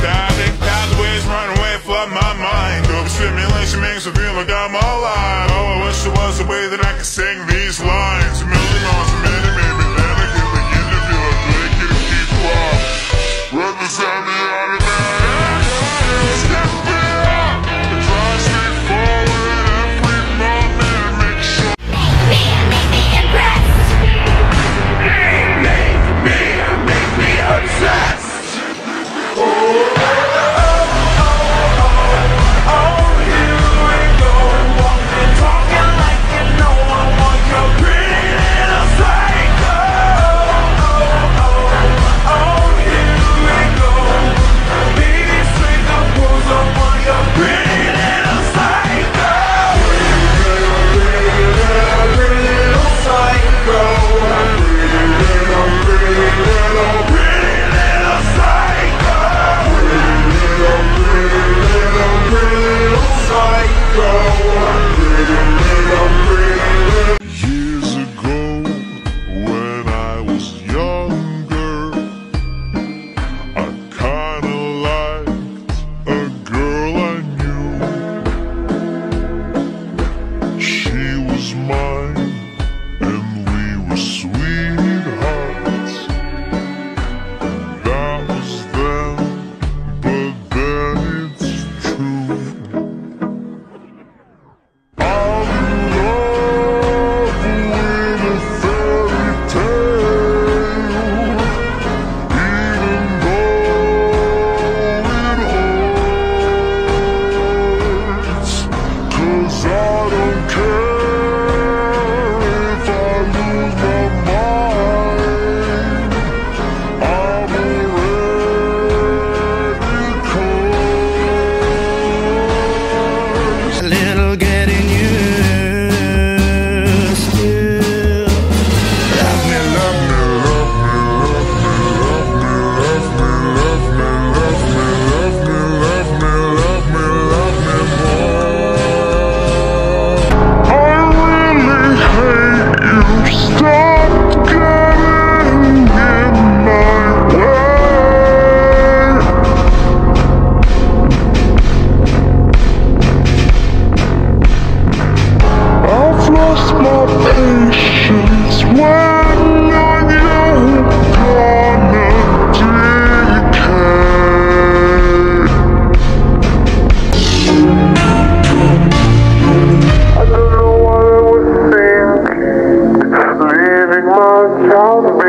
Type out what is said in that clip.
static Pathways run away, flood my mind. Overstimulation makes me feel like I'm alive. Oh, I wish there was a way that I could sing these lines. A million miles a minute, maybe I could begin to feel like making people up